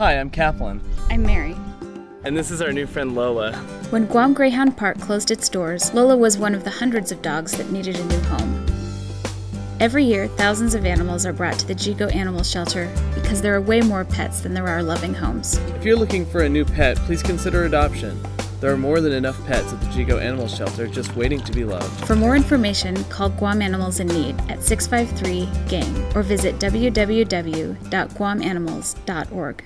Hi, I'm Kaplan, I'm Mary. and this is our new friend Lola. When Guam Greyhound Park closed its doors, Lola was one of the hundreds of dogs that needed a new home. Every year, thousands of animals are brought to the Yigo Animal Shelter because there are way more pets than there are loving homes. If you're looking for a new pet, please consider adoption. There are more than enough pets at the Yigo Animal Shelter just waiting to be loved. For more information, call Guam Animals in Need at 653 GAIN or visit www.guamanimals.org.